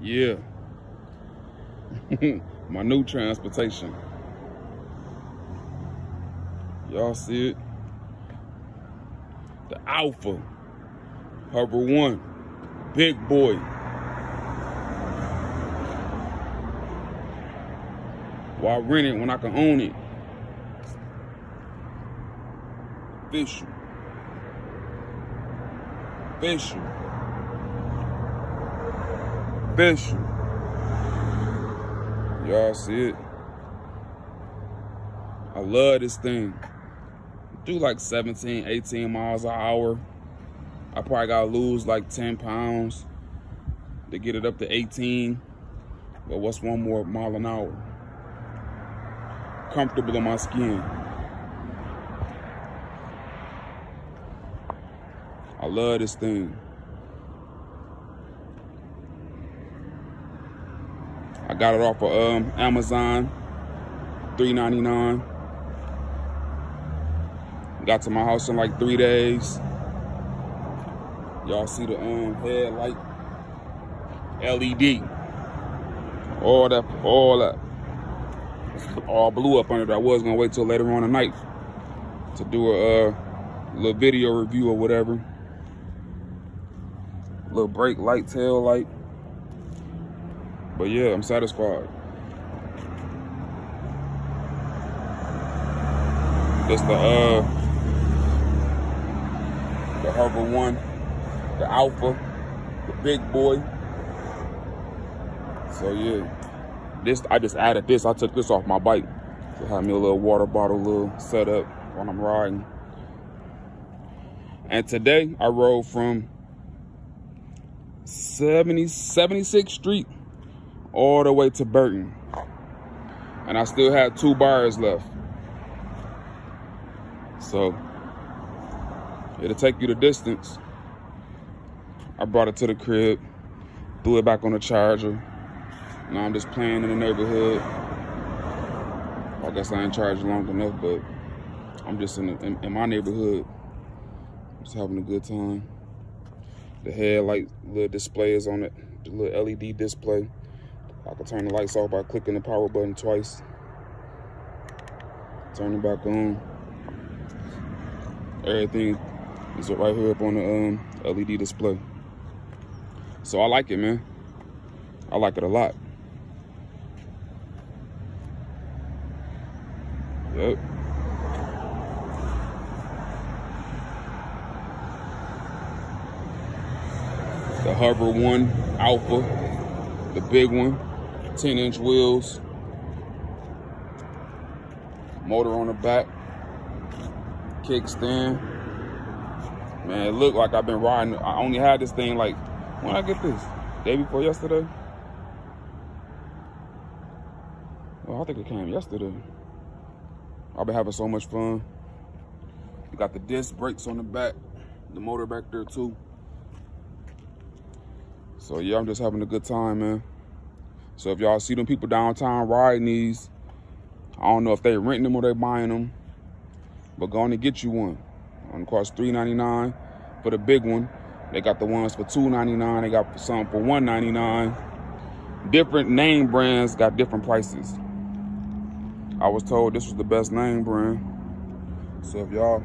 Yeah. My new transportation. Y'all see it? The Alpha. Hover One. Big boy. Why rent it when I can own it? Official. Official. Official. Y'all see it? I love this thing. Do like 17, 18 miles an hour. I probably gotta lose like 10 pounds to get it up to 18. But what's one more mile an hour? Comfortable in my skin. I love this thing. I got it off of um, Amazon, $3.99. Got to my house in like three days. Y'all see the um, headlight, LED, all that, all that, all blew up under that. I was gonna wait till later on tonight to do a uh, little video review or whatever. Little brake light, tail light. But yeah, I'm satisfied. That's the uh the Hover One, the Alpha, the big boy. So yeah, this I just added this. I took this off my bike to have me a little water bottle, little setup when I'm riding. And today I rode from 70, 76th Street all the way to Burton. And I still had two bars left. So it'll take you the distance. I brought it to the crib, threw it back on the charger. Now I'm just playing in the neighborhood. I guess I ain't charged long enough, but I'm just in, the, in, in my neighborhood, just having a good time. The headlight little display is on it, the little LED display. I can turn the lights off by clicking the power button twice. Turn it back on. Everything is right here up on the um, LED display. So I like it, man. I like it a lot. Yep. The Hover One Alpha, the big one, 10 inch wheels, motor on the back, kickstand. Man, it looked like I've been riding. I only had this thing like, when I get this? Day before yesterday? Well, I think it came yesterday. I've been having so much fun. You got the disc brakes on the back, the motor back there too. So yeah, I'm just having a good time, man. So if y'all see them people downtown riding these, I don't know if they renting them or they buying them, but go on and get you one. One costs $3.99 for the big one. They got the ones for $2.99. They got some for $1.99. Different name brands got different prices. I was told this was the best name brand. So if y'all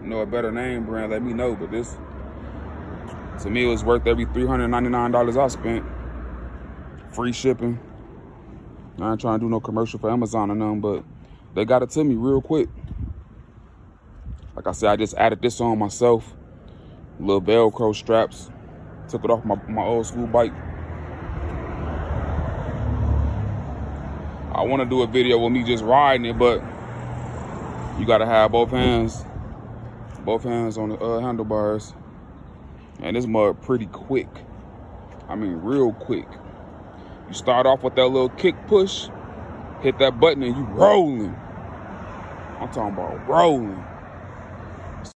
know a better name brand, let me know. But this, to me, it was worth every $399 I spent. Free shipping. I ain't trying to do no commercial for Amazon or nothing, but they got it to me real quick. Like I said, I just added this on myself. Little Velcro straps. Took it off my, my old school bike. I want to do a video with me just riding it, but you got to have both hands, both hands on the uh, handlebars. And this mud pretty quick. I mean, real quick. You start off with that little kick push, hit that button and you rolling. I'm talking about rolling.